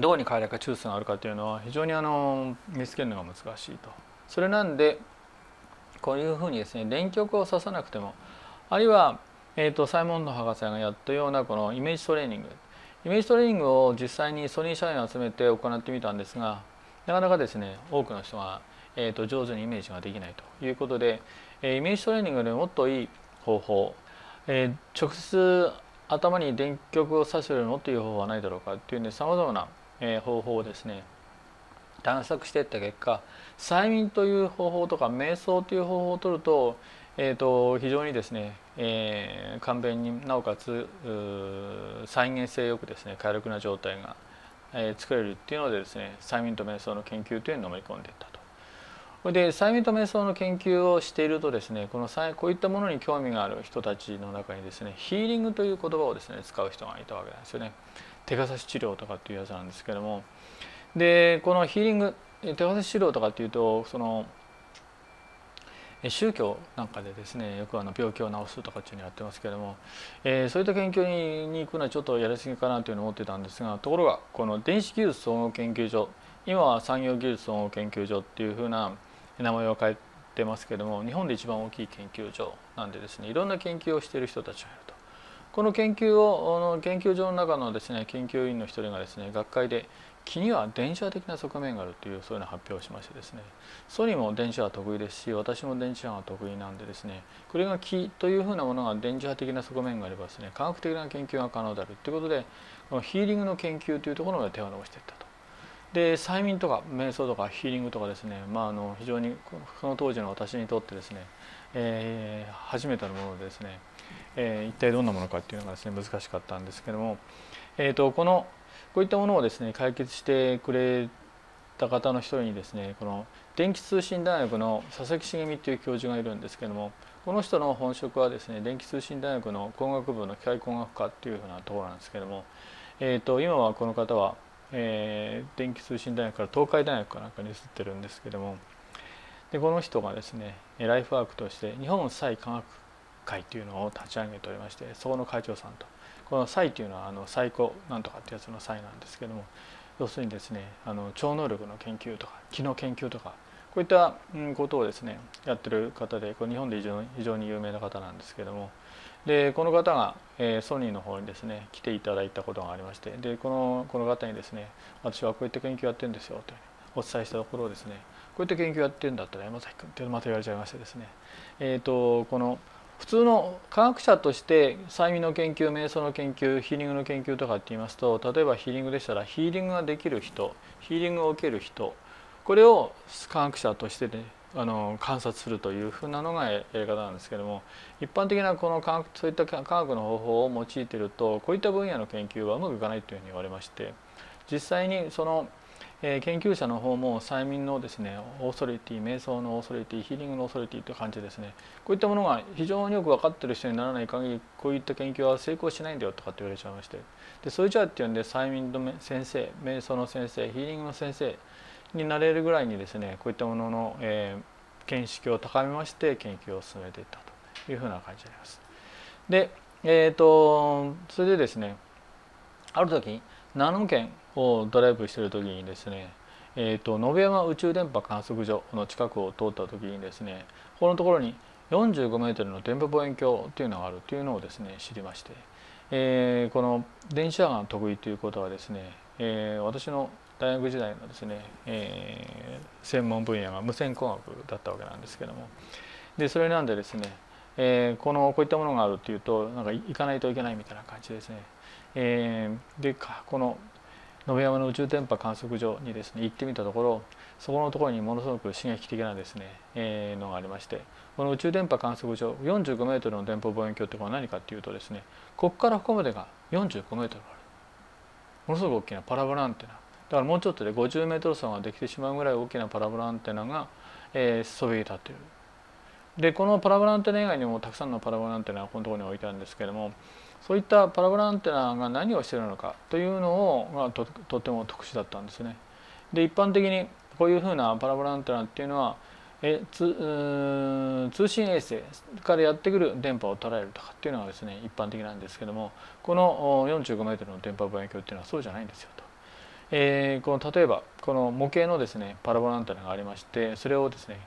どこに快楽か中枢があるかというのは非常にあの見つけるのが難しいと。それなんでこういうふうにですね電極を刺さなくてもあるいは、えーと、サイモンの博士がやったようなこのイメージトレーニング。イメージトレーニングを実際にソニー社員を集めて行ってみたんですがなかなかですね多くの人が、えーと、上手にイメージができないということで、えー、イメージトレーニングでもっといい方法、えー、直接頭に電極を刺すよりもっといい方法はないだろうかっていうんでさまざまなえ方法をですね探索していった結果催眠という方法とか瞑想という方法を取ると,、えーと、非常にですね、えー、簡便になおかつ再現性よくですね快楽な状態が、えー、作れるっていうのでですね催眠と瞑想の研究というのをのめり込んでいったと。で催眠と瞑想の研究をしているとですねこのこういったものに興味がある人たちの中にですねヒーリングという言葉をですね使う人がいたわけなんですよね。手かざし治療とかっていうやつなんですけどもでこのヒーリング手かざし治療とかっていうとその宗教なんかでですねよくあの病気を治すとかっていうのやってますけども、えー、そういった研究に行くのはちょっとやりすぎかなというのを思ってたんですがところがこの電子技術総合研究所今は産業技術総合研究所っていうふうな名前を変えてますけども日本で一番大きい研究所なんでですねいろんな研究をしている人たちがいる。この研究を研究所の中のですね研究員の一人がですね学会で気には電子波的な側面があるというそういうの発表をしましてですねソニーも電子波得意ですし私も電子波が得意なんでですねこれが気というふうなものが電磁波的な側面があればですね科学的な研究が可能であるということでこのヒーリングの研究というところまで手を伸ばしていったと。で催眠とか瞑想とかヒーリングとかですね、まあ、あの非常にその当時の私にとってですね、えー、初めてのものでですねえー、一体どんなものかっていうのがですね難しかったんですけども、えーと、このこういったものをですね解決してくれた方の一人にですねこの電気通信大学の佐々木茂美っていう教授がいるんですけどもこの人の本職はですね電気通信大学の工学部の機械工学科っていうふうなところなんですけども、えーと、今はこの方は、えー、電気通信大学から東海大学かなんかに移ってるんですけどもでこの人がですねライフワークとして日本際科学会というのを立ち上げておりましてそこの会長さんと。この際というのはあの最高なんとかってやつの際なんですけども要するにですねあの超能力の研究とか気の研究とかこういったことをですねやってる方でこれ日本で非常に有名な方なんですけどもでこの方が、え、ソニーの方にですね来ていただいたことがありましてでこのこの方にですね私はこういった研究やってるんですよとお伝えしたところですねこういった研究やってるんだったら山崎君ってまた言われちゃいましてですねえっ、ー、とこの普通の科学者として催眠の研究瞑想の研究ヒーリングの研究とかって言いますと例えばヒーリングでしたらヒーリングができる人ヒーリングを受ける人これを科学者としてねあの観察するというふうなのがやり方なんですけども一般的なこの科学そういった科学の方法を用いてるとこういった分野の研究はうまくいかないというふうに言われまして実際にそのえー、研究者の方も催眠のですねオーソリティ瞑想のオーソリティヒーリングのオーソリティという感じですねこういったものが非常によく分かってる人にならない限りこういった研究は成功しないんだよとかって言われちゃいましてでそれじゃあっていうんで催眠の先生瞑想の先生ヒーリングの先生になれるぐらいにですねこういったものの、えー、見識を高めまして研究を進めていったというふうな感じになります。でえーと、それでですねある時長野県をドライブしてる時にですねえーと、延山宇宙電波観測所の近くを通った時にですねこのところに45メートルの電波望遠鏡というのがあるというのをですね知りまして、えー、この電子波が得意ということはですね、えー、私の大学時代のですね、えー、専門分野が無線工学だったわけなんですけどもでそれなんでですね、え、このこういったものがあるっていうとなんか行かないといけないみたいな感じですね。えー、でこの延山の宇宙電波観測所にですね行ってみたところそこのところにものすごく刺激的なですね、えー、のがありましてこの宇宙電波観測所45メートルの電波望遠鏡ってこれは何かっていうとですねここからここまでが45メートルある。ものすごく大きなパラボラアンテナ。だからもうちょっとで50メートル差ができてしまうぐらい大きなパラボラアンテナが、えー、そびえ立っている。でこのパラボラアンテナ以外にもたくさんのパラボラアンテナがこのところに置いてあるんですけどもそういったパラボラアンテナが何をしてるのかというのをがととても特殊だったんですね。で一般的にこういうふうなパラボラアンテナっていうのはえつ通信衛星からやってくる電波を捉えるとかっていうのがですね一般的なんですけどもこの 45m の電波望遠鏡っていうのはそうじゃないんですよとえー、この例えばこの模型のですねパラボラアンテナがありましてそれをですね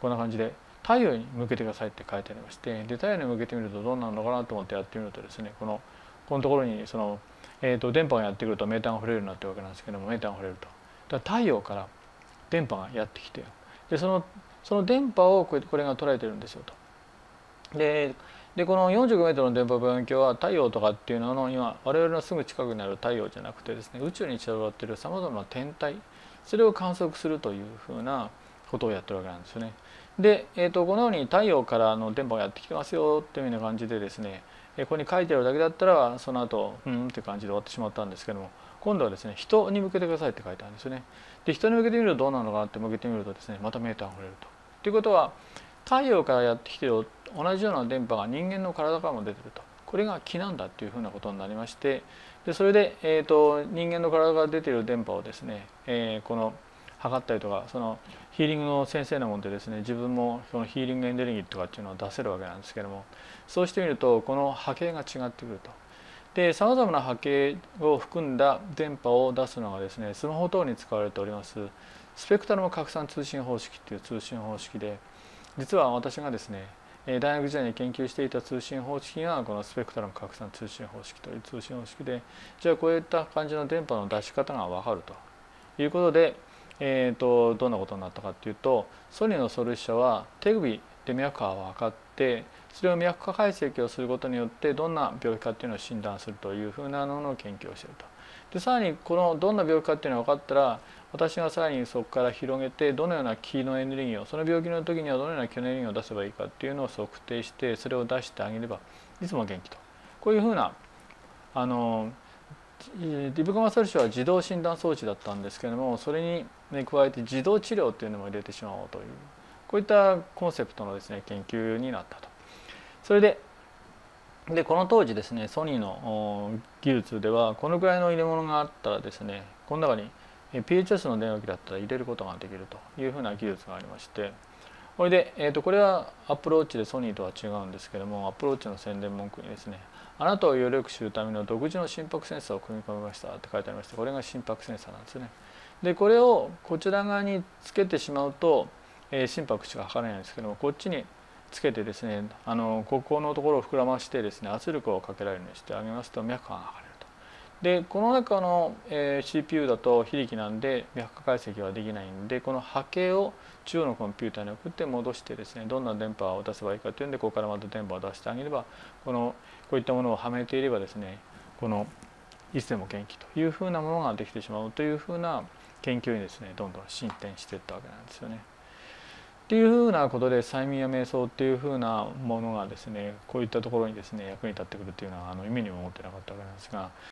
こんな感じで太陽に向けてくださいって書いてありましてで太陽に向けてみるとどうなるのかなと思ってやってみるとですねこのこのところにその、えーと、電波がやってくるとメーターが触れるようになってるわけなんですけどもメーターが触れるとだ太陽から電波がやってきてでそのその電波をこれこれが捉えてるんですよと。ででこの 45m の電波望遠鏡は太陽とかっていうのの今我々のすぐ近くにある太陽じゃなくてですね宇宙に散らばっているさまざまな天体それを観測するというふうなことをやってるわけなんですよね。で、えー、とこのように太陽からの電波がやってきてますよっていうような感じでですねここに書いてあるだけだったらその後うんって感じで終わってしまったんですけども今度はですね人に向けてくださいって書いてあるんですね。で人に向けてみるとどうなのかなって向けてみるとですねまたメーターが触れると。ということは太陽からやってきてる同じような電波が人間の体からも出てるとこれが気なんだっていうふうなことになりましてでそれで、えーと、人間の体から出ている電波をですね、えー、この測ったりとかそのヒーリングの先生のもんでですね自分もそのヒーリングエネルギーとかっていうのを出せるわけなんですけどもそうしてみるとこの波形が違ってくると。でさまざまな波形を含んだ電波を出すのがですねスマホ等に使われておりますスペクトラム拡散通信方式っていう通信方式で実は私がですね大学時代に研究していた通信方式がこのスペクトラム拡散通信方式という通信方式でじゃあこういった感じの電波の出し方が分かるということで、えーと、どんなことになったかっていうとソニーのソルシャは手首で脈波を測ってそれを脈波解析をすることによってどんな病気かっていうのを診断するというふうなのの研究をしていると。でさらにこのどんな病気かっていうのが分かったら私がさらにそこから広げてどのような気のエネルギーをその病気の時にはどのような気のエネルギーを出せばいいかっていうのを測定してそれを出してあげればいつも元気とこういうふうなあのリブカマサルシは自動診断装置だったんですけれどもそれに、ね、加えて自動治療っていうのも入れてしまおうというこういったコンセプトのですね研究になったと。それででこの当時ですねソニーの技術ではこのぐらいの入れ物があったらですねこの中に PHS の電話機だったら入れることができるというふうな技術がありましてこれで、えー、とこれはアップルウォッチでソニーとは違うんですけどもアップルウォッチの宣伝文句にですねあなたをより良く知るための独自の心拍センサーを組み込みましたって書いてありましてこれが心拍センサーなんですね。でこれをこちら側につけてしまうと、えー、心拍しか測れないんですけどもこっちにつけてですねあのここのところを膨らましてですね圧力をかけられるようにしてあげますと脈が上がる。でこの中の、え、CPU だと非力なんで脈波解析はできないんでこの波形を中央のコンピューターに送って戻してですねどんな電波を出せばいいかというんでここからまた電波を出してあげればこのこういったものをはめていればですねこのいつでも元気というふうなものができてしまうというふうな研究にですねどんどん進展していったわけなんですよね。っていうふうなことで催眠や瞑想っていうふうなものがですねこういったところにですね役に立ってくるっていうのはあの意味にも思ってなかったわけなんですが